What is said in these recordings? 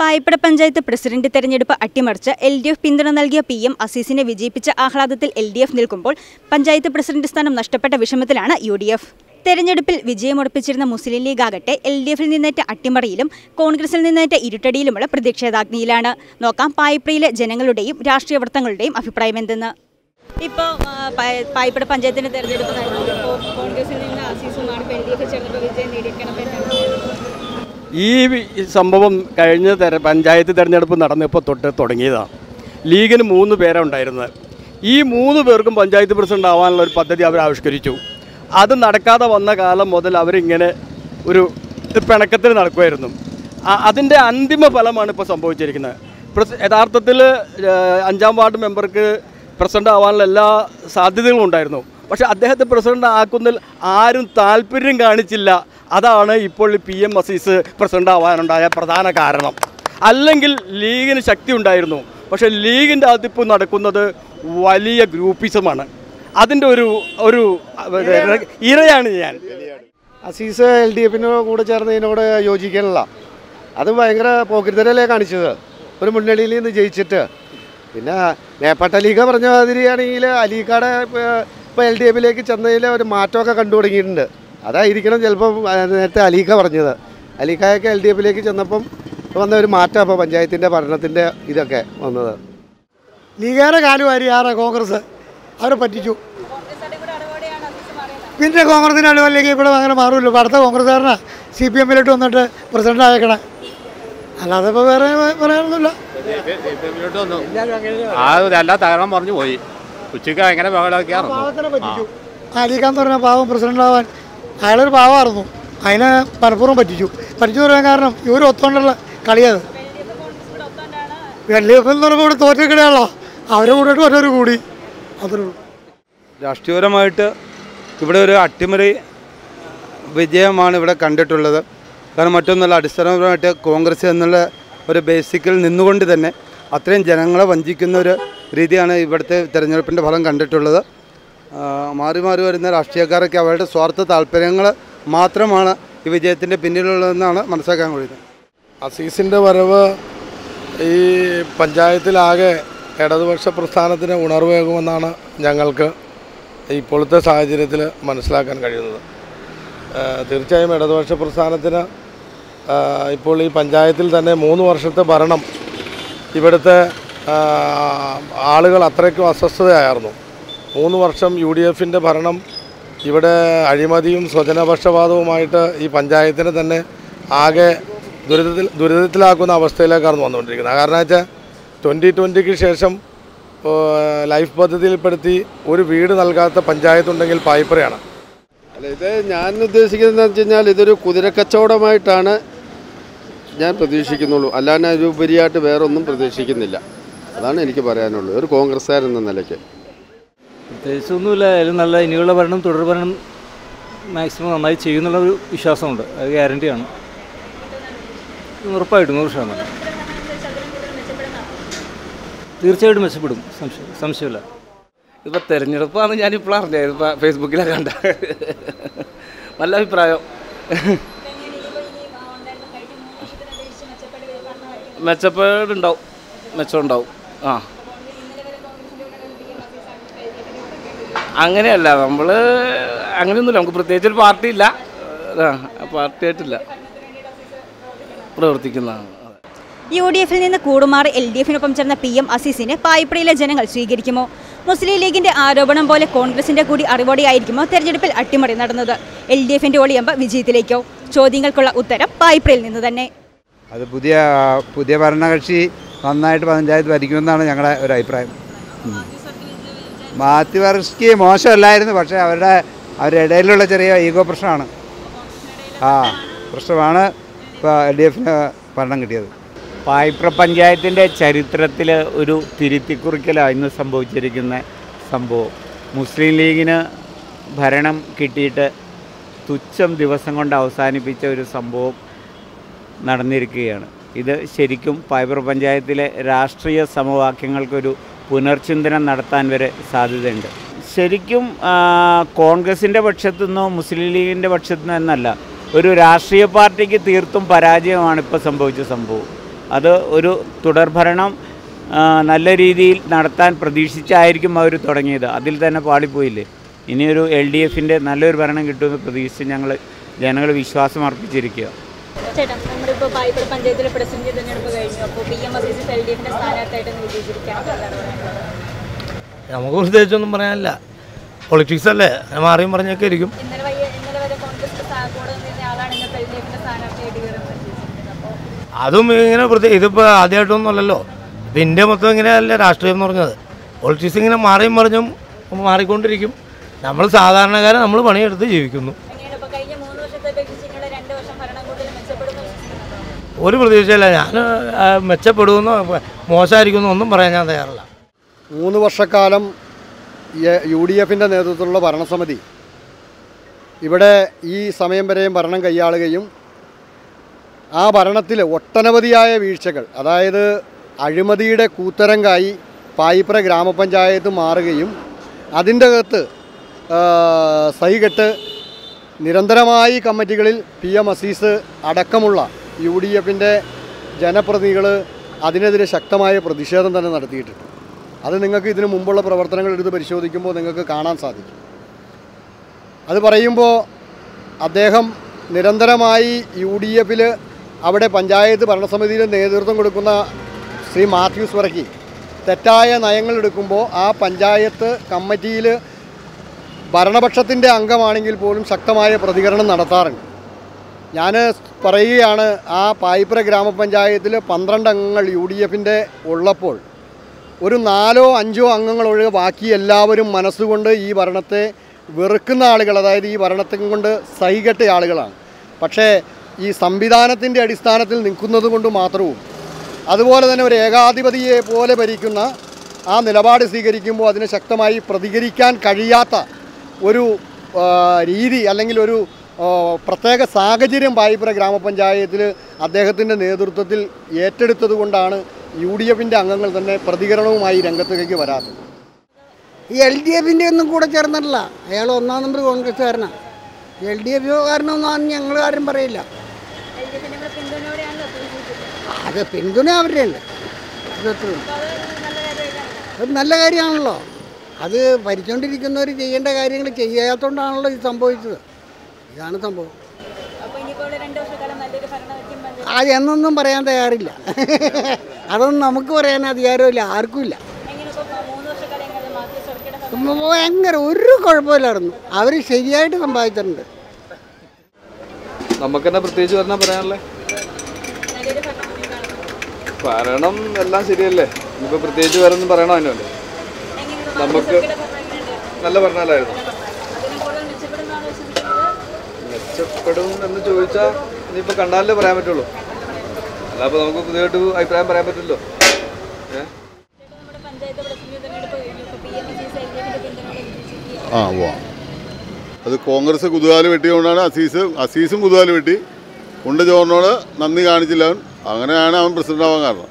പായിപ്പട panchayat president തെരഞ്ഞെടുപ്പ് അട്ടിമറിച്ച് L D F പിന്തുണ നൽകിയ പി എം അസീസിനെ വിജയിപ്പിച്ച ആഹ്ലാദത്തിൽ എൽ ഡി എഫ് നിൽക്കുമ്പോൾ പഞ്ചായത്ത് പ്രസിഡന്റ് സ്ഥാനം നഷ്ടപ്പെട്ട വിഷമത്തിലാണ് യു ഡി എഫ് തെരഞ്ഞെടുപ്പിൽ വിജയമുറപ്പിച്ചിരുന്ന മുസ്ലിം ലീഗ് ആകട്ടെ എൽ ഡി എഫിൽ നിന്നേറ്റ അട്ടിമറിയിലും കോൺഗ്രസിൽ നിന്നേറ്റ ഇരുട്ടടിയിലുമുള്ള പ്രതിഷേധാഗ്നിയിലാണ് നോക്കാം പായിപ്പടയിലെ ജനങ്ങളുടെയും രാഷ്ട്രീയ വൃത്തങ്ങളുടെയും അഭിപ്രായം എന്തെന്ന്. ഇപ്പോൾ പായിപ്പട പഞ്ചായത്തിന്റെ തെരഞ്ഞെടുപ്പ് കോൺഗ്രസിൽ നിന്ന് അസീസുമാണ് എൽ ഡി എഫ് ചേർന്നപ്പോൾ വിജയം നേടിയിരിക്കണം ഈ സംഭവം കഴിഞ്ഞ തെര പഞ്ചായത്ത് തിരഞ്ഞെടുപ്പ് നടന്നപ്പോൾ തൊട്ട് തുടങ്ങിയതാണ്. ലീഗിന് മൂന്ന് പേരാണ് ഉണ്ടായിരുന്നത്. ഈ മൂന്ന് പേർക്കും പഞ്ചായത്ത് പ്രസിഡന്റ് ആവാനുള്ള ഒരു പദ്ധതി അവർ ആവിഷ്കരിച്ചു. അത് നടക്കാതെ വന്ന കാലം മുതൽ അവരിങ്ങനെ ഒരു പിണക്കത്തിൽ നടക്കുമായിരുന്നു അതിന്റെ അന്തിമ ഫലമാണ് ഇപ്പോൾ സംഭവിച്ചിരിക്കുന്നത്. യഥാർത്ഥത്തിൽ അഞ്ചാം വാർഡ് മെമ്പർക്ക് പ്രസിഡന്റ് ആവാനുള്ള എല്ലാ സാധ്യതകളും ഉണ്ടായിരുന്നു. പക്ഷേ അദ്ദേഹത്തെ പ്രസിഡന്റ് ആക്കുന്നതിൽ ആരും താല്പര്യം കാണിച്ചില്ല. അതാണ് ഇപ്പോൾ പി എം അസീസ് പ്രസിഡന്റ് ആവാനുണ്ടായ പ്രധാന കാരണം. അല്ലെങ്കിൽ ലീഗിന് ശക്തി ഉണ്ടായിരുന്നു. പക്ഷേ ലീഗിന്റെ അതിപ്പ് നടക്കുന്നത് വലിയ ഗ്രൂപ്പിസമാണ്. അതിന്റെ ഒരു ഒരു ഇരയാണ് ഞാൻ. അസീസ് എൽ ഡി എഫിനോട് കൂടെ ചേർന്നതിനോട് യോജിക്കാനുള്ള അത് ഭയങ്കര പോക്കിരിത്തരല്ലേ കാണിച്ചത്. ഒരു മുന്നണിയിൽ നിന്ന് ജയിച്ചിട്ട്. പിന്നെ മേപ്പട്ട ലീഗ പറഞ്ഞ മാതിരിയാണെങ്കിൽ അലീക്കാടെ ഇപ്പോൾ എൽ ഡി എഫിലേക്ക് ചെന്നതിൽ ഒരു മാറ്റമൊക്കെ കണ്ടു തുടങ്ങിയിട്ടുണ്ട്. അതായിരിക്കണം ചിലപ്പം നേരത്തെ അലീഖ പറഞ്ഞത്. അലീഖയൊക്കെ എൽ ഡി എഫിലേക്ക് ചെന്നപ്പം വന്ന ഒരു മാറ്റം അപ്പോൾ പഞ്ചായത്തിന്റെ ഭരണത്തിന്റെ ഇതൊക്കെ വന്നത്. ലീഗേറെ കാലുവാരി ആരാ കോൺഗ്രസ്? അവരെ പറ്റിച്ചു. പിന്നെ കോൺഗ്രസിന്റെ അടിവല്ലെങ്കിൽ ഇവിടെ അങ്ങനെ മാറുമല്ലോ ഇപ്പോൾ അടുത്ത കോൺഗ്രസ്സുകാരനാ സി പി എമ്മിലോട്ട് വന്നിട്ട് പ്രസിഡന്റ് ആയേക്കണേ. അല്ലാതെ ഇപ്പോൾ വേറെ പറയാനൊന്നുമില്ല. ആ എല്ലാം തകരണം പറഞ്ഞു പോയി. ഉച്ചയ്ക്ക് ഭയങ്കര ബഹളമൊക്കെയായിരുന്നു അലിഖാന്ന് പറഞ്ഞ പാവം പ്രസിഡന്റ് ആവാൻ അയാളൊരു പാവമായിരുന്നു അതിനെ മനഃപൂർവം പറ്റിച്ചു. പറ്റിച്ചു പറയാൻ കാരണം ഇവർ ഒത്തോണ്ടുള്ള കളിയത്. വെള്ളിയപ്പം കൂടെ എന്ന് പറയുമ്പോൾ ഇവിടെ തോറ്റിക്കിടയാണല്ലോ അവരെ കൂടിയിട്ട് ഒരൊരു കൂടി. അത്രേ ഉള്ളൂ. രാഷ്ട്രീയപരമായിട്ട് ഇവിടെ ഒരു അട്ടിമറി വിജയമാണ് ഇവിടെ കണ്ടിട്ടുള്ളത്. കാരണം മറ്റൊന്നല്ല അടിസ്ഥാനപരമായിട്ട് കോൺഗ്രസ് എന്നുള്ള ഒരു ബേസിക്കിൽ നിന്നുകൊണ്ട് തന്നെ അത്രയും ജനങ്ങളെ വഞ്ചിക്കുന്ന ഒരു രീതിയാണ് ഇവിടുത്തെ തെരഞ്ഞെടുപ്പിന്റെ ഫലം കണ്ടിട്ടുള്ളത്. മാറി മാറി വരുന്ന രാഷ്ട്രീയക്കാരൊക്കെ അവരുടെ സ്വാർത്ഥ താല്പര്യങ്ങൾ മാത്രമാണ് ഈ വിജയത്തിന്റെ പിന്നിലുള്ളതെന്നാണ് മനസ്സിലാക്കാൻ കഴിയുന്നത്. അസീസിന്റെ വരവ് ഈ പഞ്ചായത്തിലാകെ ഇടതുപക്ഷ പ്രസ്ഥാനത്തിന് ഉണർവേകുമെന്നാണ് ഞങ്ങൾക്ക് ഇപ്പോഴത്തെ സാഹചര്യത്തിൽ മനസ്സിലാക്കാൻ കഴിയുന്നത്. തീർച്ചയായും ഇടതുപക്ഷ പ്രസ്ഥാനത്തിന് ഇപ്പോൾ ഈ പഞ്ചായത്തിൽ തന്നെ മൂന്ന് വർഷത്തെ ഭരണം ഇവിടുത്തെ ആളുകൾ അത്രയ്ക്കും അസ്വസ്ഥതയായിരുന്നു. മൂന്ന് വർഷം യു ഡി എഫിന്റെ ഭരണം ഇവിടെ അഴിമതിയും സ്വജനപക്ഷപാതവുമായിട്ട് ഈ പഞ്ചായത്തിനെ തന്നെ ആകെ ദുരിതത്തിൽ ദുരിതത്തിലാക്കുന്ന അവസ്ഥയിലേക്കാണ് വന്നുകൊണ്ടിരിക്കുന്നത്. കാരണം വെച്ചാൽ ട്വന്റി ട്വന്റിക്ക് ശേഷം ലൈഫ് പദ്ധതിയിൽപ്പെടുത്തി ഒരു വീട് നൽകാത്ത പഞ്ചായത്ത് ഉണ്ടെങ്കിൽ പായ്പറയാണ് അല്ല ഇത് ഞാൻ ഉദ്ദേശിക്കുന്നത് വെച്ച് കഴിഞ്ഞാൽ ഇതൊരു കുതിരക്കച്ചവടമായിട്ടാണ് ഞാൻ പ്രതീക്ഷിക്കുന്നുള്ളൂ. അല്ലാതെ അതിലുപരിയായിട്ട് വേറൊന്നും പ്രതീക്ഷിക്കുന്നില്ല. അതാണ് എനിക്ക് പറയാനുള്ളത്. ഒരു കോൺഗ്രസ്സുകാരൻ എന്ന നിലയ്ക്ക്. പ്രത്യേകിച്ചൊന്നുമില്ല. അതിൽ നല്ല ഇനിയുള്ള ഭരണം തുടർ ഭരണം മാക്സിമം നന്നായി ചെയ്യുന്നുള്ള ഒരു വിശ്വാസമുണ്ട്. അത് ഗ്യാരണ്ടിയാണ് ഉറപ്പായിട്ടും നൂറ് ശതമാനം. തീർച്ചയായിട്ടും മെച്ചപ്പെടും. സംശയം സംശയമില്ല. ഇപ്പോൾ തിരഞ്ഞെടുപ്പാണ് ഞാനിപ്പോൾ അറിഞ്ഞത്. ഇപ്പോൾ ഫേസ്ബുക്കിലൊക്കെ കണ്ട. നല്ല അഭിപ്രായം. മെച്ചപ്പാടുണ്ടാവും മെച്ചമുണ്ടാവും ആ. അങ്ങനെയല്ല നമ്മൾ അങ്ങനെയൊന്നുമില്ല. നമുക്ക് പ്രത്യേകിച്ച് ഒരു പാർട്ടി ഇല്ല. ആ പാർട്ടി ആയിട്ടില്ല. പ്രവർത്തിക്കുന്നതാണ്. യു ഡി എഫിൽ നിന്ന് കൂടുമാറി എൽ ഡി എഫിനൊപ്പം ചേർന്ന പി എം അസീസിനെ പായ്പടിയിലെ ജനങ്ങൾ സ്വീകരിക്കുമോ? മുസ്ലിം ലീഗിന്റെ ആരോപണം പോലെ കോൺഗ്രസിന്റെ കൂടി അറിവോടെയായിരിക്കുമോ തെരഞ്ഞെടുപ്പിൽ അട്ടിമറി നടന്നത്? എൽ ഡി എഫിന്റെ ഒളിയമ്പ വിജയത്തിലേക്കോ? ചോദ്യങ്ങൾക്കുള്ള ഉത്തരം പായിപ്പടയിൽ നിന്ന് തന്നെ. അത് പുതിയ പുതിയ ഭരണകക്ഷി നന്നായിട്ട് പഞ്ചായത്ത് ഭരിക്കുമെന്നാണ് ഞങ്ങളുടെ ഒരു അഭിപ്രായം. മാത്യു വർഷിക്ക് മോശമല്ലായിരുന്നു പക്ഷേ അവരുടെ അവരുടെ ഇടയിലുള്ള ചെറിയ ഈഗോ പ്രശ്നമാണ്. ആ പ്രശ്നമാണ് ഇപ്പോൾ എൽ ഡി എഫിന് ഭരണം കിട്ടിയത്. പായിപ്ര പഞ്ചായത്തിന്റെ ചരിത്രത്തിൽ ഒരു തിരുത്തിക്കുറിക്കലാണ് ഇന്ന് സംഭവിച്ചിരിക്കുന്ന സംഭവം. മുസ്ലിം ലീഗിന് ഭരണം കിട്ടിയിട്ട് തുച്ഛം ദിവസം കൊണ്ട് അവസാനിപ്പിച്ച ഒരു സംഭവം നടന്നിരിക്കുകയാണ്. ഇത് ശരിക്കും പൈബർ പഞ്ചായത്തിലെ രാഷ്ട്രീയ സമവാക്യങ്ങൾക്കൊരു പുനർചിന്തനം നടത്താൻ വരെ സാധ്യതയുണ്ട്. ശരിക്കും കോൺഗ്രസിന്റെ പക്ഷത്തു നിന്നോ മുസ്ലിം ലീഗിന്റെ പക്ഷത്തു നിന്നോ എന്നല്ല ഒരു രാഷ്ട്രീയ പാർട്ടിക്ക് തീർത്തും പരാജയമാണ് ഇപ്പോൾ സംഭവിച്ച സംഭവം. അത് ഒരു തുടർഭരണം നല്ല രീതിയിൽ നടത്താൻ പ്രതീക്ഷിച്ചായിരിക്കും അവർ തുടങ്ങിയത്. അതിൽ തന്നെ പാളിപ്പോയില്ലേ? ഇനിയൊരു എൽ ഡി എഫിന്റെ നല്ലൊരു ഭരണം കിട്ടുമെന്ന് പ്രതീക്ഷിച്ച് ഞങ്ങൾ ജനങ്ങൾ വിശ്വാസം അർപ്പിച്ചിരിക്കുക ചേട്ടാ നമ്മളിപ്പോൾ പായിപ്പട പഞ്ചായത്തിലെ പ്രസിഡന്റ് തെരഞ്ഞെടുപ്പ് കഴിഞ്ഞു അപ്പോൾ P M Azeez L D എഫിന്റെ സ്ഥാനാർത്ഥിയായിട്ട് വിജയിച്ചിരിക്കുകയാണ്. നമുക്ക് പ്രത്യേകിച്ചൊന്നും പറയാനില്ല. പൊളിറ്റിക്സ് അല്ലേ? മാറിയും പറഞ്ഞൊക്കെ ഇരിക്കും. അപ്പോൾ അതും ഇങ്ങനെ പ്രത്യേക ഇതിപ്പോൾ ആദ്യമായിട്ടൊന്നും അല്ലല്ലോ. ഇപ്പം ഇന്ത്യ മൊത്തം ഇങ്ങനെയല്ല രാഷ്ട്രീയം എന്ന് പറഞ്ഞത്. പൊളിറ്റിക്സ് ഇങ്ങനെ മാറിയും മറിഞ്ഞും മാറിക്കൊണ്ടിരിക്കും. നമ്മൾ സാധാരണക്കാരെ നമ്മൾ പണിയെടുത്ത് ജീവിക്കുന്നു എങ്ങനെയാണ് ഇപ്പോൾ കഴിഞ്ഞ മൂന്ന് വർഷത്തെ അപേക്ഷിച്ച് നിങ്ങളുടെ രണ്ട് വർഷം ഭരണം കൂടുതൽ മെച്ചപ്പെടുന്നു വിശ്വസിക്കുന്നുണ്ടോ ഒരു പ്രതീക്ഷയില്ല. ഞാൻ മെച്ചപ്പെടുമെന്നോ മോശമായിരിക്കുമെന്നോ ഒന്നും പറയാൻ ഞാൻ തയ്യാറില്ല. മൂന്ന് വർഷക്കാലം യ- ഡി എഫിന്റെ നേതൃത്വത്തിലുള്ള ഭരണസമിതി. ഇവിടെ ഈ സമയം വരെയും ഭരണം കൈയാളുകയും ആ ഭരണത്തിൽ ഒട്ടനവധിയായ വീഴ്ചകൾ അതായത് അഴിമതിയുടെ കൂത്തരങ്കായി പായിപ്ര ഗ്രാമപഞ്ചായത്ത് മാറുകയും അതിന്റെ അകത്ത് സൈകെട്ട് നിരന്തരമായി കമ്മിറ്റികളിൽ പി എം അസീസ് അടക്കമുള്ള യു ഡി എഫിന്റെ ജനപ്രതിനിധികൾ അതിനെതിരെ ശക്തമായ പ്രതിഷേധം തന്നെ നടത്തിയിട്ടുണ്ട്. അത് നിങ്ങൾക്ക് ഇതിനു മുമ്പുള്ള പ്രവർത്തനങ്ങൾ എടുത്ത് പരിശോധിക്കുമ്പോൾ നിങ്ങൾക്ക് കാണാൻ സാധിക്കും. അത് പറയുമ്പോൾ അദ്ദേഹം നിരന്തരമായി യു ഡി എഫിൽ അവിടെ പഞ്ചായത്ത് ഭരണസമിതിയിൽ നേതൃത്വം കൊടുക്കുന്ന ശ്രീ മാത്യൂസ് വറക്കി തെറ്റായ നയങ്ങൾ എടുക്കുമ്പോൾ ആ പഞ്ചായത്ത് കമ്മിറ്റിയിൽ ഭരണപക്ഷത്തിന്റെ അംഗമാണെങ്കിൽ പോലും ശക്തമായ പ്രതികരണം നടത്താറുണ്ട്. ഞാൻ പറയുകയാണ് ആ പായിപ്ര ഗ്രാമപഞ്ചായത്തിൽ പന്ത്രണ്ട് അംഗങ്ങൾ യു ഡി എഫിന്റെ ഉള്ളപ്പോൾ ഒരു നാലോ അഞ്ചോ അംഗങ്ങൾ ഒഴികെ ബാക്കി എല്ലാവരും മനസ്സുകൊണ്ട് ഈ ഭരണത്തെ വെറുക്കുന്ന ആളുകൾ അതായത് ഈ ഭരണത്തെ കൊണ്ട് സഹികെട്ട ആളുകളാണ്. പക്ഷേ ഈ സംവിധാനത്തിന്റെ അടിസ്ഥാനത്തിൽ നിൽക്കുന്നത് കൊണ്ട് മാത്രവും അതുപോലെ തന്നെ ഒരു ഏകാധിപതിയെ പോലെ ഭരിക്കുന്ന ആ നിലപാട് സ്വീകരിക്കുമ്പോൾ അതിനെ ശക്തമായി പ്രതികരിക്കാൻ കഴിയാത്ത ഒരു രീതി അല്ലെങ്കിൽ ഒരു പ്രത്യേക സാഹചര്യം പായിപ്പുര ഗ്രാമപഞ്ചായത്തിൽ അദ്ദേഹത്തിന്റെ നേതൃത്വത്തിൽ ഏറ്റെടുത്തത് കൊണ്ടാണ് യു ഡി എഫിന്റെ അംഗങ്ങൾ തന്നെ പ്രതികരണവുമായി രംഗത്തേക്ക് വരാത്തത് ഈ എൽ ഡി എഫിന്റെ ഒന്നും കൂടെ ചേർന്നിട്ടില്ല. അയാൾ ഒന്നാം നമ്പർ കോൺഗ്രസ്സുകാരനാണ് എൽ ഡി എഫ് കാരനൊന്നും ഞങ്ങൾ ആരും പറയില്ല. അത് പിന്തുണ അവരുടെ ഉണ്ട് അത് നല്ല കാര്യമാണല്ലോ. അത് ഭരിച്ചുകൊണ്ടിരിക്കുന്നവർ ചെയ്യേണ്ട കാര്യങ്ങൾ ചെയ്യാത്തതുകൊണ്ടാണല്ലോ ഇത് സംഭവിച്ചത്. ഇതാണ് സംഭവം. അത് എന്നൊന്നും പറയാൻ തയ്യാറില്ല. അതൊന്നും നമുക്ക് പറയാൻ അധികാരമില്ല ആർക്കും ഇല്ല എങ്ങനെ മൂന്ന് വർഷക്കാലം എങ്ങനെ മാത്യു സർക്കിയുടെ ഭയങ്കര ഒരു കുഴപ്പമില്ലായിരുന്നു. അവർ ശരിയായിട്ട് സമ്പാദിച്ചിട്ടുണ്ട്. നമുക്ക് തന്നെ പ്രത്യേകിച്ച് പറഞ്ഞാൽ പറയാനല്ലേ നല്ലൊരു ഭരണം കാണുന്നു ഭരണം എല്ലാം ശരിയല്ലേ? ഇനിയിപ്പോൾ പ്രത്യേകിച്ച് വേറെ ഒന്നും പറയണോ അതിനല്ലേ നമുക്ക് നല്ല ഭരണമല്ലായിരുന്നു. മെച്ചപ്പെടും എന്ന് ചോദിച്ചാൽ ഇനിയിപ്പോൾ കണ്ടാലേ പറയാൻ പറ്റുള്ളൂ. അല്ല അല്ലാപ്പോൾ നമുക്ക് പുതിയതായിട്ട് അഭിപ്രായം പറയാൻ പറ്റില്ലല്ലോ. ആ വാ അത് കോൺഗ്രസ് കുതുകാൽ വെട്ടിയതുകൊണ്ടാണ് അസീസ് അസീസും കുതുകാൽ വെട്ടി. കൊണ്ട് ജോറിനോട് നന്ദി കാണിച്ചില്ല അവൻ. അങ്ങനെയാണ് അവൻ പ്രസിഡന്റ് ആവാൻ കാരണം.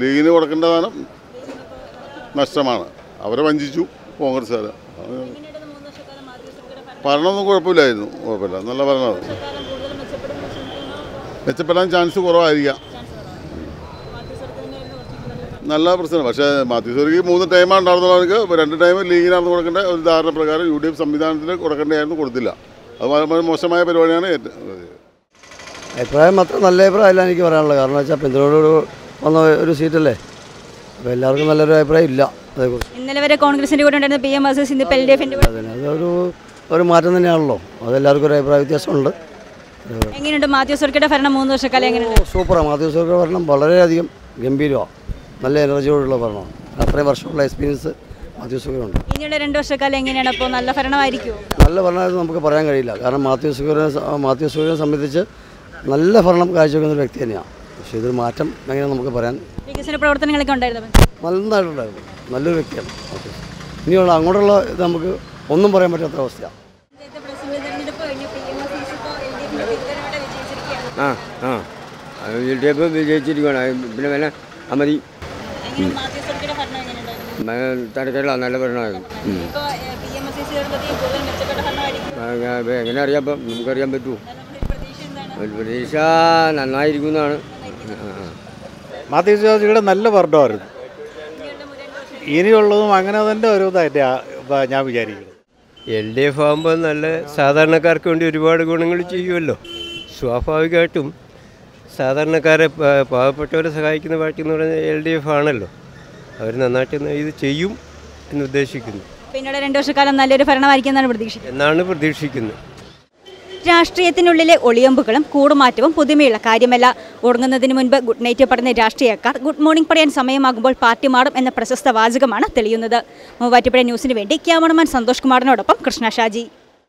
ലീഗിന് കൊടുക്കേണ്ട നഷ്ടമാണ്. അവരെ വഞ്ചിച്ചു കോൺഗ്രസ്സുകാർ ഭരണമൊന്നും കുഴപ്പമില്ലായിരുന്നു. കുഴപ്പമില്ല. നല്ല ഭരണമാണ്. മെച്ചപ്പെടാൻ ചാൻസ് കുറവായിരിക്കാം. നല്ല പ്രശ്നം പക്ഷേ മാത്യു സോറിക്ക് മൂന്ന് ടൈമാണ് നടന്നവർക്ക് രണ്ട് ടൈം ലീഗിനാണെന്ന് കൊടുക്കേണ്ട ഒരു ധാരണ പ്രകാരം യു ഡി എഫ് സംവിധാനത്തിന് കൊടുക്കേണ്ടതായിരുന്നു കൊടുത്തില്ല. അത് വളരെ മോശമായ പരിപാടിയാണ് അഭിപ്രായം മാത്രം നല്ല അഭിപ്രായമല്ല എനിക്ക് പറയാനുള്ളത്. കാരണം വെച്ചാൽ പിന്തുണയോട് വന്ന ഒരു സീറ്റല്ലേ? അപ്പോൾ എല്ലാവർക്കും നല്ലൊരു അഭിപ്രായം ഇല്ല. അതേക്കുറിച്ച്. ഇന്നലെ വരെ കോൺഗ്രസിന്റെ കൂടെ ഉണ്ടായിരുന്ന പി എം എസ് ഇന്ന് എൽ ഡി എഫിന്റെ അതൊരു ഒരു മാറ്റം തന്നെയാണല്ലോ. അതെല്ലാവർക്കും ഒരു അഭിപ്രായ വ്യത്യാസമുണ്ട്. എങ്ങനെയുണ്ട് മാത്യു സുർക്കയുടെ ഭരണം മൂന്ന് വർഷക്കാലം എങ്ങനെയുണ്ട്? സൂപ്പറാണ് മാത്യു സുർക്കയുടെ ഭരണം വളരെയധികം ഗംഭീരമാണ് നല്ല എനർജിയോടുള്ള ഭരണമാണ്. അത്രയും വർഷമുള്ള എക്സ്പീരിയൻസ് മാത്യു സുഖറുണ്ട് ഇനിയുള്ള രണ്ട് വർഷക്കാലം എങ്ങനെയാണ്? അപ്പോൾ നല്ല ഭരണമായിരിക്കും നല്ല ഭരണമായിരുന്നു നമുക്ക് പറയാൻ കഴിയില്ല. കാരണം മാത്യു സുഖറിനെ മാത്യു സുഖറിനെ സംബന്ധിച്ച് നല്ല ഭരണം കാഴ്ചവെക്കുന്ന ഒരു വ്യക്തി തന്നെയാണ് പക്ഷേ ഇതൊരു മാറ്റം എങ്ങനെ നമുക്ക് പറയാൻ വികസന പ്രവർത്തനങ്ങളൊക്കെ ഉണ്ടായിരുന്നു? നന്നായിട്ടുണ്ടായിരുന്നു. നല്ലൊരു വ്യക്തിയാണ് ഇനിയുള്ള അങ്ങോട്ടുള്ള ഇത് നമുക്ക് ഒന്നും പറയാൻ പറ്റാത്ത അവസ്ഥയാണ് ആ ആ. എൽ ഡി എഫ് വിജയിച്ചിരിക്കുകയാണ്. പിന്നെ വേണേ അമതി. തരക്കേടില്ല നല്ല ഭരണമായിരുന്നു. എങ്ങനെ അറിയാം ഇപ്പം? നമുക്കറിയാൻ പറ്റുമോ ഒരു പ്രതീക്ഷ നന്നായിരിക്കും എന്നാണ്. ആ, ആ. മാത്യു ജോർജിയുടെ നല്ല ഭരണമായിരുന്നു. ഇനിയുള്ളതും അങ്ങനെ തന്നെ ഒരു ഇതായിട്ട് ഞാൻ വിചാരിക്കുന്നത് എൽ ഡി എഫ് ആകുമ്പോൾ നല്ല സാധാരണക്കാർക്ക് വേണ്ടി ഒരുപാട് ഗുണങ്ങൾ ചെയ്യുമല്ലോ സ്വാഭാവികമായിട്ടും സാധാരണക്കാരെ പാവപ്പെട്ടവരെ സഹായിക്കുന്ന പാർട്ടി എന്ന് പറയുന്നത് എൽ ഡി എഫ് ആണല്ലോ. അവർ നന്നായിട്ട് ഇത് ചെയ്യും എന്ന് ഉദ്ദേശിക്കുന്നു. പിന്നീട് രണ്ടു വർഷക്കാലം നല്ലൊരു ഭരണമായിരിക്കും എന്നാണ് പ്രതീക്ഷിക്കുന്നത്. എന്നാണ് പ്രതീക്ഷിക്കുന്നത്. രാഷ്ട്രീയത്തിനുള്ളിലെ ഒളിയമ്പുകളും കൂടുമാറ്റവും പുതുമയുള്ള കാര്യമല്ല. ഉറങ്ങുന്നതിന് മുൻപ് ഗുഡ് നൈറ്റ് പറഞ്ഞ രാഷ്ട്രീയക്കാർ ഗുഡ് മോർണിംഗ് പറയാൻ സമയമാകുമ്പോൾ പാർട്ടി മാറും എന്ന പ്രശസ്ത വാചകമാണ് തെളിയുന്നത്. മൂവാറ്റുപുഴ ന്യൂസിന് വേണ്ടി ക്യാമറമാൻ സന്തോഷ് കുമാറിനോടൊപ്പം കൃഷ്ണ ഷാജി.